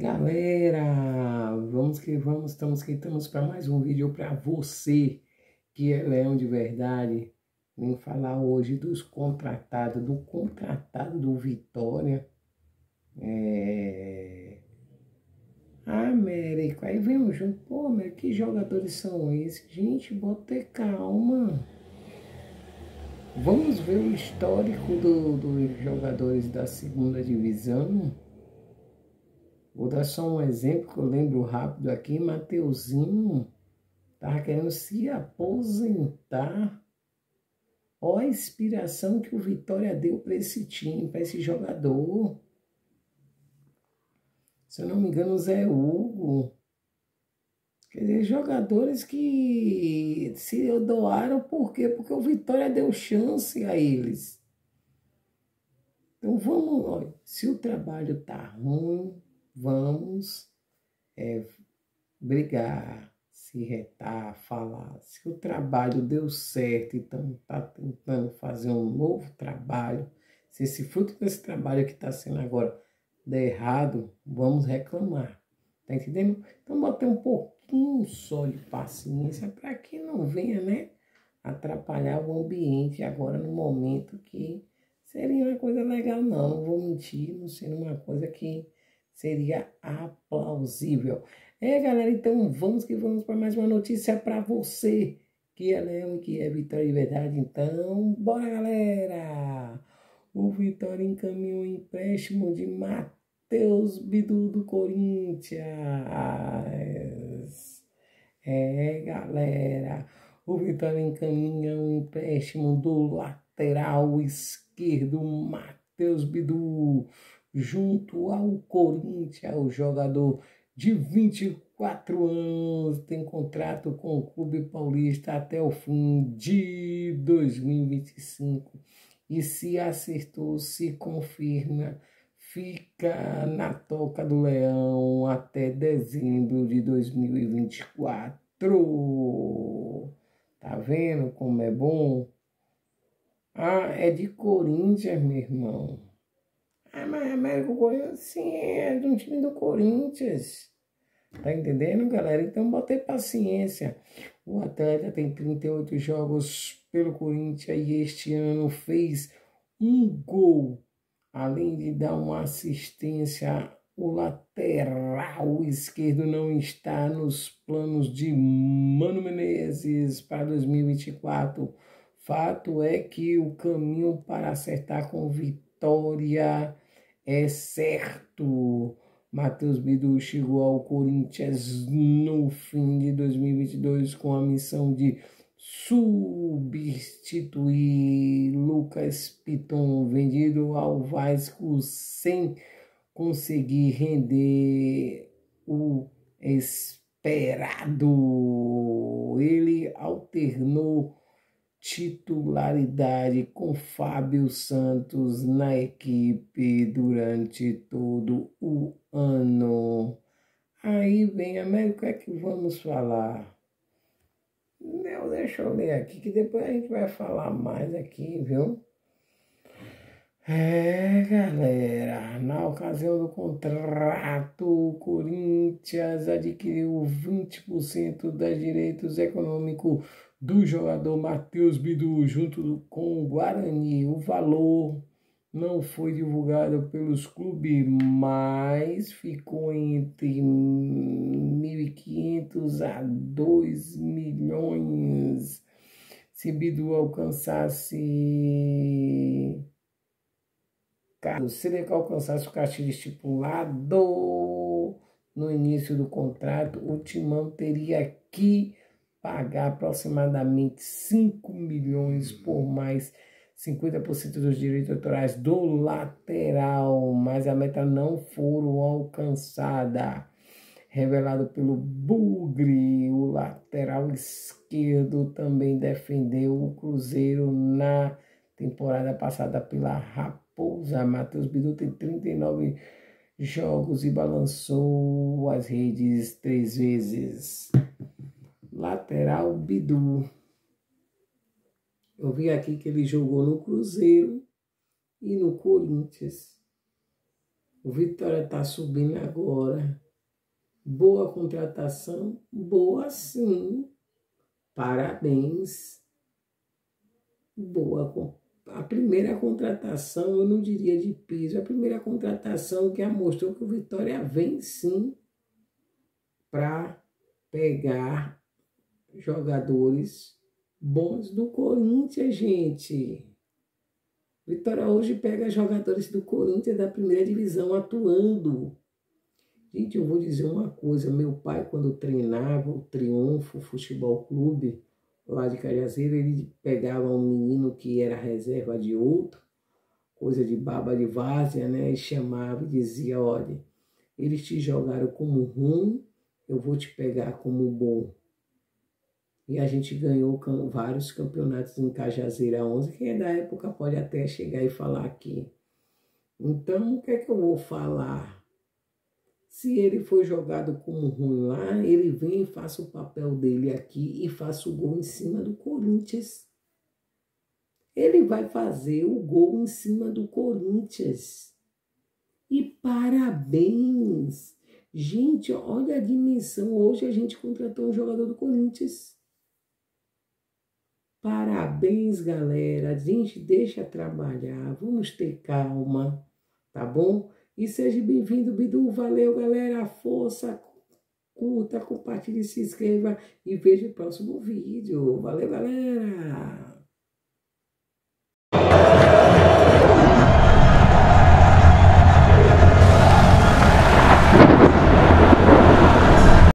galera, vamos que vamos, estamos que estamos para mais um vídeo para você que é leão de verdade. Vim falar hoje dos contratados, do contratado do Vitória. É... América, aí vemos junto, pô, mas que jogadores são esses? Gente, bota calma. Vamos ver o histórico do, dos jogadores da segunda divisão. Vou dar só um exemplo que eu lembro rápido aqui. Mateuzinho estava querendo se aposentar. Olha a inspiração que o Vitória deu para esse time, para esse jogador. Se eu não me engano, o Zé Hugo. Quer dizer, jogadores que se doaram por quê? Porque o Vitória deu chance a eles. Então vamos, olha, se o trabalho tá ruim, vamos é, brigar, se retar, falar. Se o trabalho deu certo, então está tentando fazer um novo trabalho, se esse fruto desse trabalho que está sendo agora der errado, vamos reclamar. Tá entendendo? Então bota um pouquinho só de paciência para que não venha, né? Atrapalhar o ambiente agora no momento que seria uma coisa legal, não. Não vou mentir, não sendo uma coisa que seria aplausível. É, galera, então vamos que vamos para mais uma notícia para você que é leão e que é vitória de verdade. Então, bora, galera! O Vitória encaminhou um empréstimo de Matheus Bidu do Corinthians. É, galera, o Vitória encaminha um empréstimo do lateral esquerdo Matheus Bidu junto ao Corinthians, o jogador de 24 anos, tem contrato com o Clube Paulista até o fim de 2025. E se acertou, se confirma, fica na toca do Leão até dezembro de 2024. Tá vendo como é bom? Ah, é de Corinthians, meu irmão. Ah, mas América Corinthians, sim, é de um time do Corinthians. Tá entendendo, galera? Então botei paciência. O atleta tem 38 jogos pelo Corinthians e este ano fez um gol, além de dar uma assistência. O lateral esquerdo não está nos planos de Mano Menezes para 2024. Fato é que o caminho para acertar com vitória é certo. Matheus Bidu chegou ao Corinthians no fim de 2022 com a missão de substituir Lucas Piton, vendido ao Vasco sem conseguir render o esperado. Ele alternou titularidade com Fábio Santos na equipe durante todo o ano. Aí vem, Américo, é que vamos falar? Não, deixa eu ler aqui, que depois a gente vai falar mais aqui, viu? É, galera, na ocasião do contrato, o Corinthians adquiriu 20% dos direitos econômicos do jogador Matheus Bidu junto com o Guarani. O valor não foi divulgado pelos clubes, mas ficou entre 1.500 a 2 milhões. Se Bidu alcançasse se ele alcançasse o castigo estipulado no início do contrato, o Timão teria que pagar aproximadamente 5 milhões por mais 50% dos direitos autorais do lateral, mas a meta não foram alcançada. Revelado pelo Bugre, o lateral esquerdo também defendeu o Cruzeiro na temporada passada pela Raposa. Matheus Bidu tem 39 jogos e balançou as redes três vezes lateral Bidu. Eu vi aqui que ele jogou no Cruzeiro e no Corinthians. O Vitória está subindo agora. Boa contratação? Boa sim. Parabéns. Boa. A primeira contratação, eu não diria de piso, a primeira contratação que mostrou que o Vitória vem sim para pegar jogadores bons do Corinthians, gente. Vitória hoje pega jogadores do Corinthians da primeira divisão atuando. Gente, eu vou dizer uma coisa: meu pai, quando treinava o Triunfo Futebol Clube, lá de Cariazeiro, ele pegava um menino que era reserva de outro, coisa de baba de várzea, né? E chamava e dizia: olha, eles te jogaram como ruim, eu vou te pegar como bom. E a gente ganhou vários campeonatos em Cajazeira 11. Quem é da época pode até chegar e falar aqui. Então, o que é que eu vou falar? Se ele foi jogado como ruim lá, ele vem e faça o papel dele aqui e faça o gol em cima do Corinthians. Ele vai fazer o gol em cima do Corinthians. E parabéns! Gente, olha a dimensão. Hoje a gente contratou um jogador do Corinthians. Parabéns, galera. A gente deixa trabalhar. Vamos ter calma, tá bom? E seja bem-vindo, Bidu. Valeu, galera. Força, curta, compartilhe, se inscreva e veja o próximo vídeo. Valeu, galera.